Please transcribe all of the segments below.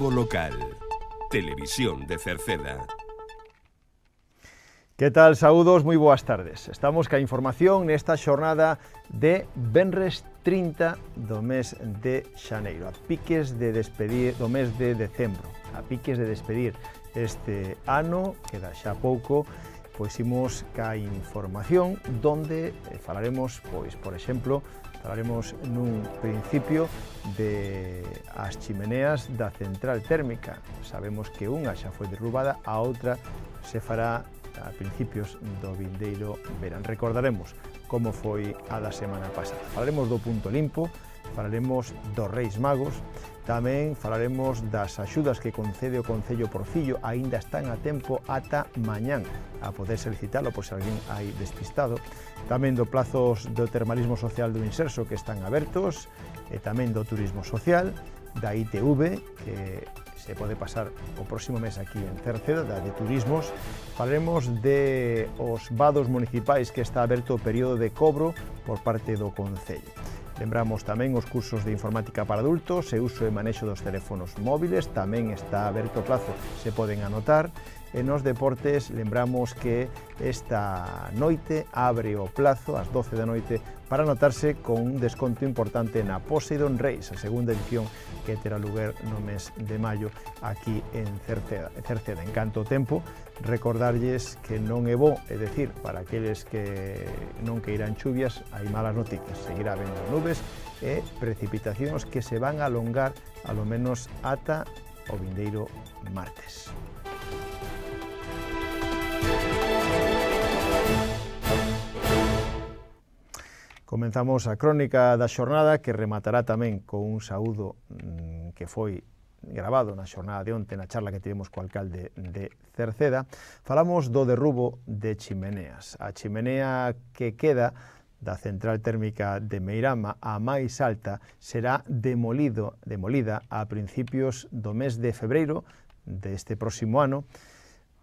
informativo local. Televisión de Cerceda. Que tal, saúdos? Moi boas tardes. Estamos ca información nesta xornada de Benres 30 do mes de Xaneiro, a piques de despedir do mes de decembro, a piques de despedir este ano, queda xa pouco, pois imos ca información donde eh, falaremos, pois, por exemplo, Falaremos nun principio de as chimeneas da central térmica. Sabemos que unha xa foi derrubada, a outra se fará a principios do vindeiro verán. Recordaremos como foi a da semana pasada. Falaremos do punto limpo, falaremos dos Reis Magos, tamén falaremos das axudas que concede o Concello Porcillo, aínda están a tempo ata mañán a poder solicitalo, pois alguén hai despistado. Tamén do plazos do termalismo social do Inserso que están abertos, e tamén do turismo social, da ITV, que se pode pasar o próximo mes aquí en Cerceda, da de turismos. Falaremos de os vados municipais que está aberto o período de cobro por parte do Concello. Lembramos tamén os cursos de informática para adultos e uso e manexo dos teléfonos móviles, tamén está aberto o plazo, se poden anotar, E nos deportes lembramos que esta noite abre o plazo ás 12 da noite para anotarse con un desconto importante na Poseidon Race, a segunda edición que terá lugar no mes de maio aquí en Cerceda. Cerceda. En canto tempo, recordarlles que non é bo, é decir, para aqueles que non que irán chuvias, hai malas noticias. Seguirá vendo nubes e precipitacións que se van a alongar a lo menos ata o vindeiro martes. Comenzamos a crónica da xornada que rematará tamén con un saúdo mm, que foi grabado na xornada de onte na charla que tivemos co alcalde de Cerceda, falamos do derrubo de chimeneas. A chimenea que queda da central térmica de Meirama a máis alta será demolido, demolida a principios do mes de febreiro deste próximo ano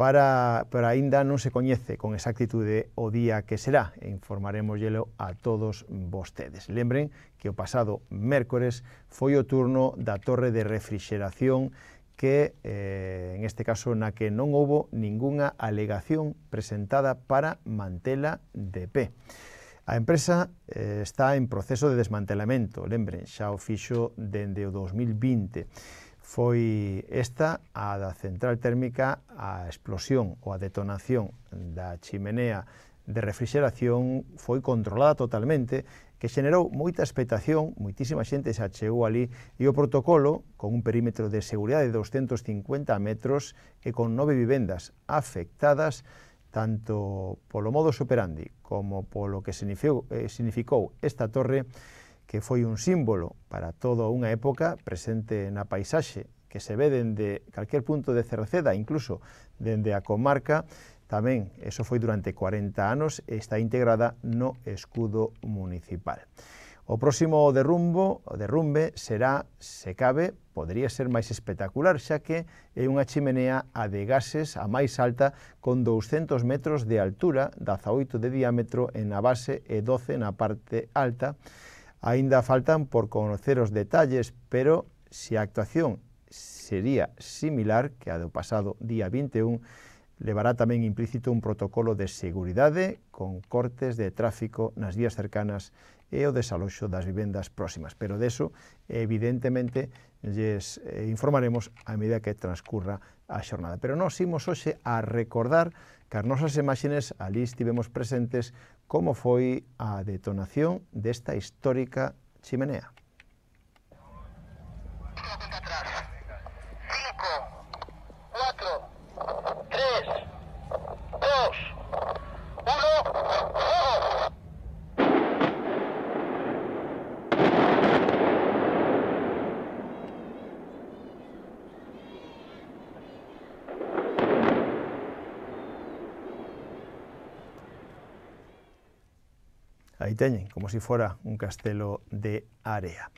para, para aínda non se coñece con exactitude o día que será e informaremosllelo a todos vostedes. Lembren que o pasado mércores foi o turno da torre de refrixeración que, eh, en este caso, na que non houbo ningunha alegación presentada para mantela de pé. A empresa eh, está en proceso de desmantelamento, lembren, xa o fixo dende o 2020 foi esta a da central térmica a explosión ou a detonación da chimenea de refrigeración foi controlada totalmente que xenerou moita expectación, moitísima xente se achegou ali e o protocolo, con un perímetro de seguridade de 250 metros e con nove vivendas afectadas, tanto polo modo operandi como polo que significou, eh, significou esta torre, que foi un símbolo para toda unha época presente na paisaxe que se ve dende calquer punto de Cerceda, incluso dende a comarca, tamén, eso foi durante 40 anos, está integrada no escudo municipal. O próximo derrumbo, o derrumbe será, se cabe, podría ser máis espectacular, xa que é unha chimenea a de gases a máis alta con 200 metros de altura, 18 de diámetro en a base e 12 na parte alta, Aínda faltan por conocer os detalles, pero se a actuación sería similar que a do pasado día 21, levará tamén implícito un protocolo de seguridade con cortes de tráfico nas vías cercanas e o desaloxo das vivendas próximas. Pero deso, evidentemente, lles eh, informaremos a medida que transcurra a xornada. Pero nós imos hoxe a recordar que as nosas imaxes ali estivemos presentes como foi a detonación desta histórica chimenea. teñen, como se si fora un castelo de área.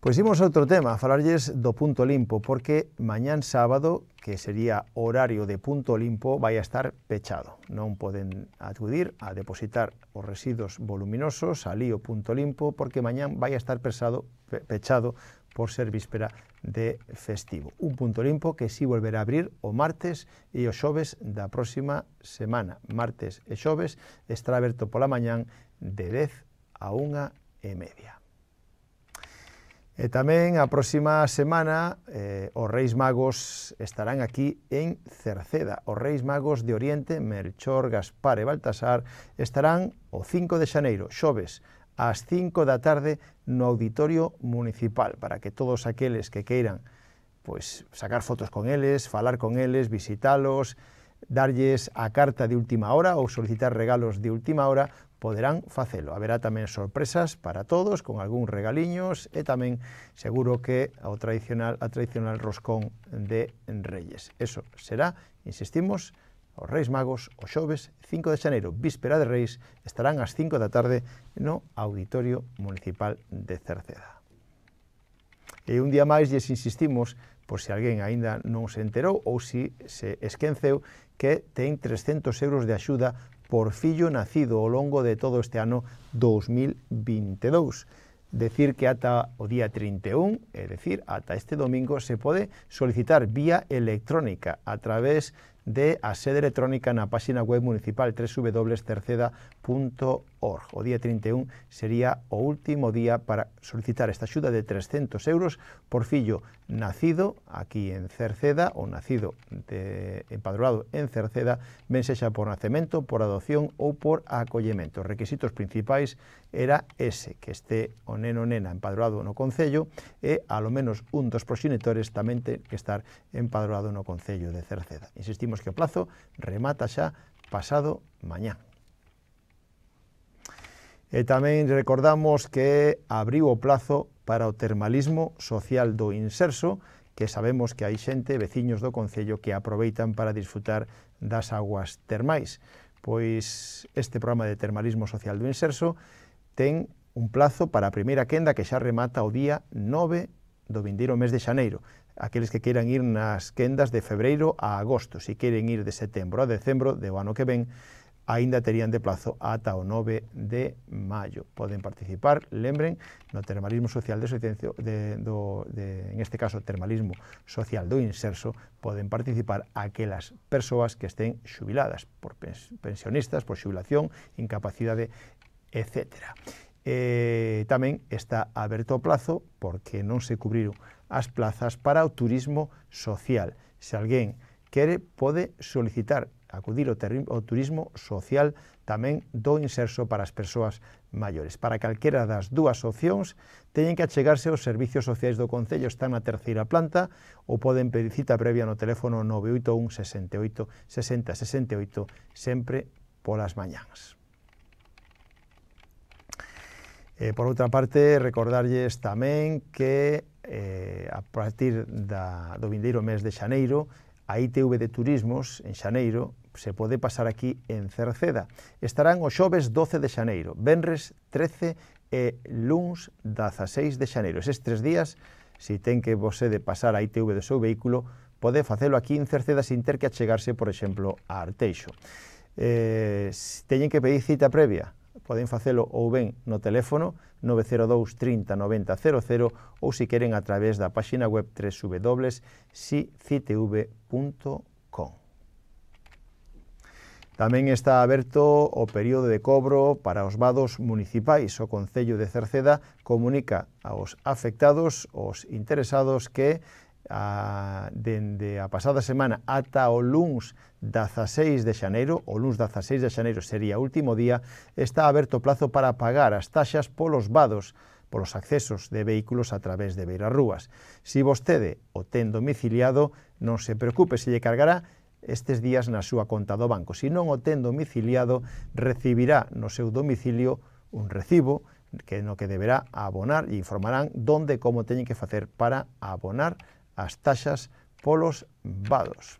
Pois imos a outro tema, a falarlles do Punto Limpo, porque mañán sábado, que sería horario de Punto Limpo, vai a estar pechado. Non poden acudir a depositar os residuos voluminosos ali o Punto Limpo, porque mañán vai a estar pesado, pechado por ser víspera de festivo. Un Punto Limpo que si sí volverá a abrir o martes e o xoves da próxima semana. Martes e xoves estará aberto pola mañán de 10 a 1 e media. E tamén a próxima semana eh, os Reis Magos estarán aquí en Cerceda. Os Reis Magos de Oriente, Melchor, Gaspar e Baltasar estarán o 5 de xaneiro, xoves, ás 5 da tarde no Auditorio Municipal, para que todos aqueles que queiran pois, sacar fotos con eles, falar con eles, visitalos, darlles a carta de última hora ou solicitar regalos de última hora, poderán facelo. Haberá tamén sorpresas para todos, con algún regaliños e tamén seguro que o tradicional, a tradicional roscón de Reyes. Eso será, insistimos, os Reis Magos o xoves 5 de xaneiro, víspera de Reis, estarán ás 5 da tarde no Auditorio Municipal de Cerceda. E un día máis lles insistimos por se alguén aínda non se enterou ou se se esquenceu que ten 300 euros de axuda por fillo nacido ao longo de todo este ano 2022. Decir que ata o día 31, é decir, ata este domingo, se pode solicitar vía electrónica a través de a sede electrónica na página web municipal www.cerceda.org org. O día 31 sería o último día para solicitar esta axuda de 300 euros por fillo nacido aquí en Cerceda ou nacido de, empadroado en Cerceda, ben sexa por nacemento, por adopción ou por acollemento. Os requisitos principais era ese, que este o neno nena empadroado no Concello e alo menos un dos proxenitores tamén ten que estar empadroado no Concello de Cerceda. Insistimos que o plazo remata xa pasado mañá. E tamén recordamos que abriu o plazo para o termalismo social do inserso, que sabemos que hai xente, veciños do Concello, que aproveitan para disfrutar das aguas termais. Pois este programa de termalismo social do inserso ten un plazo para a primeira quenda que xa remata o día 9 do vindeiro mes de xaneiro. Aqueles que queiran ir nas quendas de febreiro a agosto, se queren ir de setembro a decembro do ano que ven, aínda terían de plazo ata o 9 de maio. Poden participar, lembren, no termalismo social de, de, do, de en este caso, termalismo social do inserso, poden participar aquelas persoas que estén xubiladas, por pensionistas, por xubilación, incapacidade, etc. Eh, tamén está aberto o plazo porque non se cubriron as plazas para o turismo social. Se alguén quere, pode solicitar acudir ao, ao turismo social tamén do inserso para as persoas maiores. Para calquera das dúas opcións, teñen que achegarse aos servicios sociais do Concello, están na terceira planta, ou poden pedir cita previa no teléfono 981 68 60 68, sempre polas mañáns. Eh, por outra parte, recordarlles tamén que eh, a partir da, do vindeiro mes de Xaneiro, a ITV de Turismos en Xaneiro se pode pasar aquí en Cerceda. Estarán os xoves 12 de xaneiro, venres 13 e luns 16 de xaneiro. Eses tres días, se ten que vosede pasar a ITV do seu vehículo, pode facelo aquí en Cerceda sin ter que achegarse, por exemplo, a Arteixo. Eh, teñen que pedir cita previa, poden facelo ou ben no teléfono 902 30 90 00 ou se queren a través da páxina web www.sicitv.org. Tamén está aberto o período de cobro para os vados municipais. O Concello de Cerceda comunica aos afectados, os interesados que a, dende a pasada semana ata o luns 16 de xaneiro, o luns 16 de xaneiro sería o último día, está aberto o plazo para pagar as taxas polos vados polos accesos de vehículos a través de beirarrúas. Se si vostede o ten domiciliado, non se preocupe, se lle cargará estes días na súa conta do banco. Se non o ten domiciliado, recibirá no seu domicilio un recibo que no que deberá abonar e informarán donde e como teñen que facer para abonar as taxas polos vados.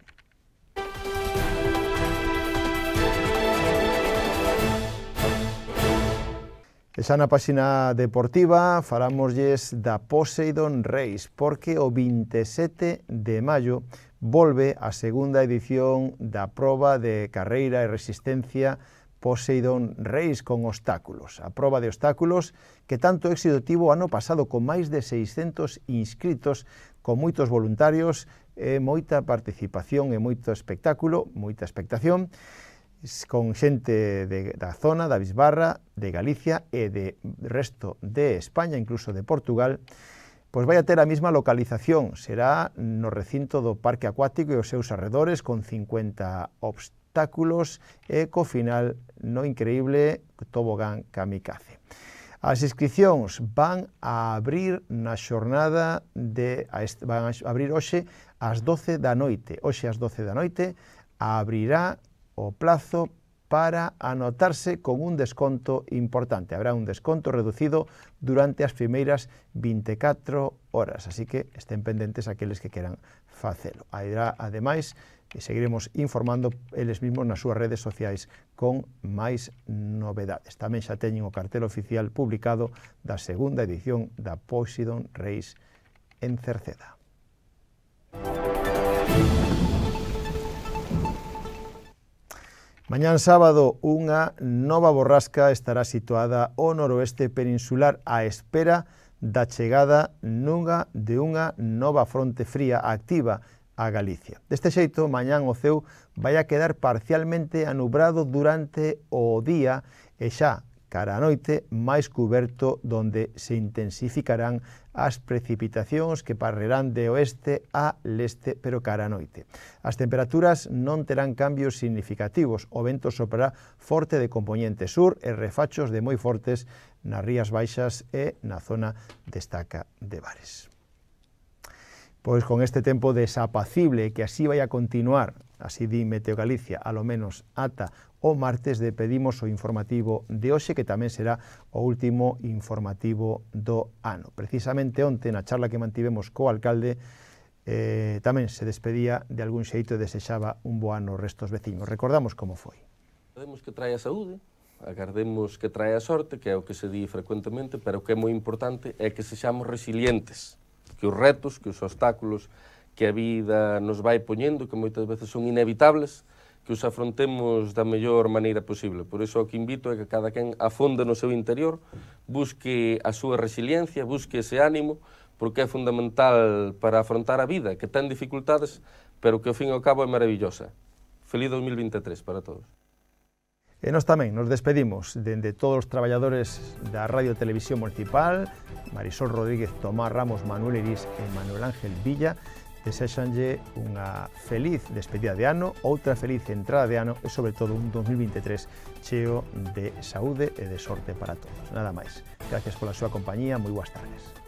E xa na páxina deportiva falámoslles da Poseidon Race, porque o 27 de maio volve a segunda edición da proba de carreira e resistencia Poseidon Reis con obstáculos, a proba de obstáculos que tanto éxito tivo ano pasado con máis de 600 inscritos, con moitos voluntarios, e moita participación e moito espectáculo, moita expectación, con xente de, da zona, da Bisbarra, de Galicia e de resto de España, incluso de Portugal, pois vai ter a mesma localización, será no recinto do Parque Acuático e os seus arredores con 50 obstáculos e co final no increíble tobogán kamikaze. As inscripcións van a abrir na xornada de a, van a abrir hoxe ás 12 da noite. Hoxe ás 12 da noite abrirá o plazo para anotarse con un desconto importante. Habrá un desconto reducido durante as primeiras 24 horas, así que estén pendentes aqueles que queran facelo. Habrá, ademais, e seguiremos informando eles mesmos nas súas redes sociais con máis novedades. Tamén xa teñen o cartel oficial publicado da segunda edición da Poseidon Reis en Cerceda. Música Mañán sábado unha nova borrasca estará situada ao noroeste peninsular á espera da chegada nunha de unha nova fronte fría activa a Galicia. Deste xeito, mañán o ceu vai a quedar parcialmente anubrado durante o día e xa cara a noite, máis cuberto donde se intensificarán as precipitacións que parrerán de oeste a leste, pero cara a noite. As temperaturas non terán cambios significativos. O vento soprará forte de componente sur e refachos de moi fortes nas rías baixas e na zona destaca de Bares. Pois con este tempo desapacible que así vai a continuar, así di Meteo Galicia, a lo menos ata o martes de pedimos o informativo de hoxe que tamén será o último informativo do ano. Precisamente onte na charla que mantivemos co alcalde eh, tamén se despedía de algún xeito e desexaba un bo ano restos veciños. Recordamos como foi. Agardemos que trae a saúde, agardemos que trae a sorte, que é o que se di frecuentemente, pero o que é moi importante é que sexamos resilientes, que os retos, que os obstáculos que a vida nos vai poñendo, que moitas veces son inevitables, que os afrontemos da mellor maneira posible. Por iso o que invito é que cada quen afonde no seu interior, busque a súa resiliencia, busque ese ánimo, porque é fundamental para afrontar a vida, que ten dificultades, pero que ao fin e ao cabo é maravillosa. Feliz 2023 para todos. E nós tamén nos despedimos dende todos os traballadores da Radio Televisión Municipal, Marisol Rodríguez, Tomás Ramos, Manuel Iris e Manuel Ángel Villa, desexanlle unha feliz despedida de ano, outra feliz entrada de ano e sobre todo un 2023 cheo de saúde e de sorte para todos. Nada máis. Gracias pola súa compañía, moi boas tardes.